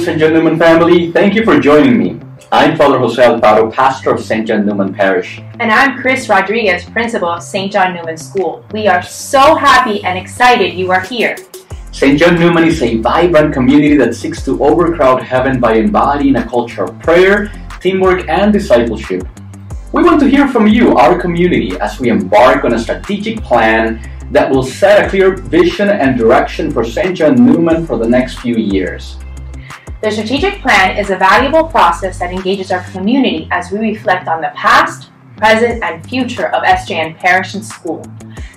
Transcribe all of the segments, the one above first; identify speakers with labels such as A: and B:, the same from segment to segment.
A: Hello, St. John Neumann family. Thank you for joining me. I'm Father Jose Alfaro, pastor of St. John Neumann Parish.
B: And I'm Chris Rodriguez, principal of St. John Neumann School. We are so happy and excited you are here.
A: St. John Neumann is a vibrant community that seeks to overcrowd heaven by embodying a culture of prayer, teamwork, and discipleship. We want to hear from you, our community, as we embark on a strategic plan that will set a clear vision and direction for St. John Neumann for the next few years.
B: The strategic plan is a valuable process that engages our community as we reflect on the past, present, and future of SJN Parish and School.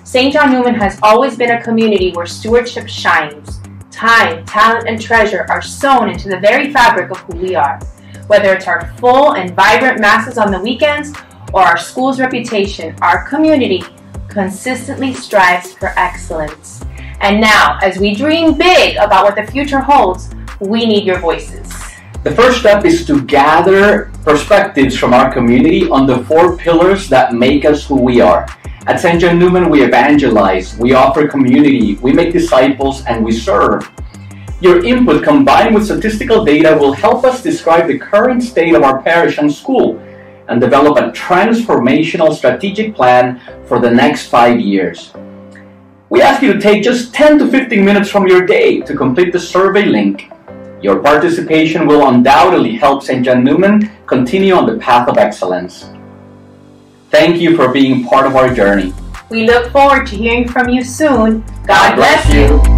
B: St. John Neumann has always been a community where stewardship shines. Time, talent, and treasure are sewn into the very fabric of who we are. Whether it's our full and vibrant masses on the weekends or our school's reputation, our community consistently strives for excellence. And now, as we dream big about what the future holds, we need your voices.
A: The first step is to gather perspectives from our community on the four pillars that make us who we are. At St. John Neumann, we evangelize, we offer community, we make disciples, and we serve. Your input combined with statistical data will help us describe the current state of our parish and school and develop a transformational strategic plan for the next five years. We ask you to take just 10 to 15 minutes from your day to complete the survey link your participation will undoubtedly help St. John Neumann continue on the path of excellence. Thank you for being part of our journey.
B: We look forward to hearing from you soon.
A: God bless you.